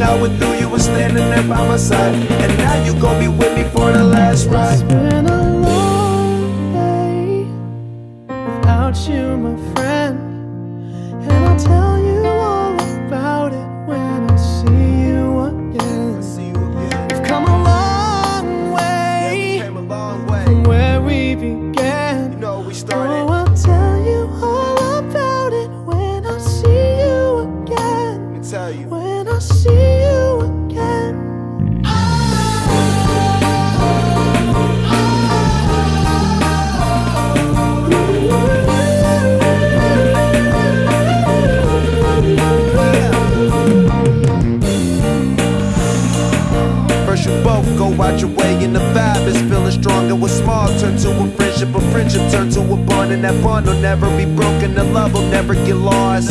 Everything I went through, you were standing there by my side. And now you gon' be with me for the last ride. When I see you again. Out your way and the vibe is feeling. What's small turn to a friendship, a friendship turn to a bond, and that bond will never be broken. The love will never get lost.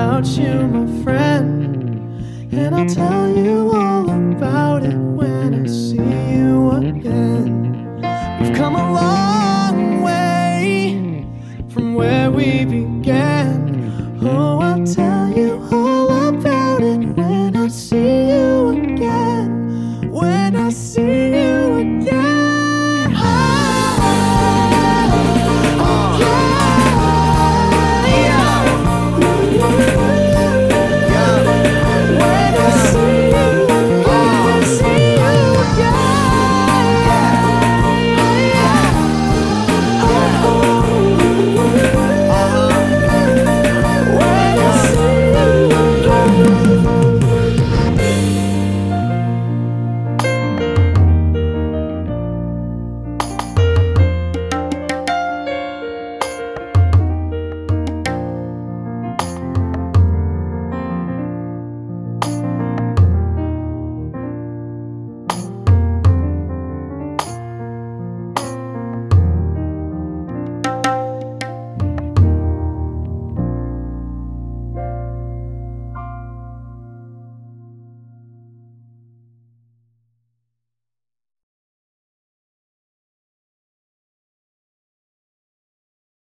without you, my friend. And I'll tell you all about it when I see you again. We've come a long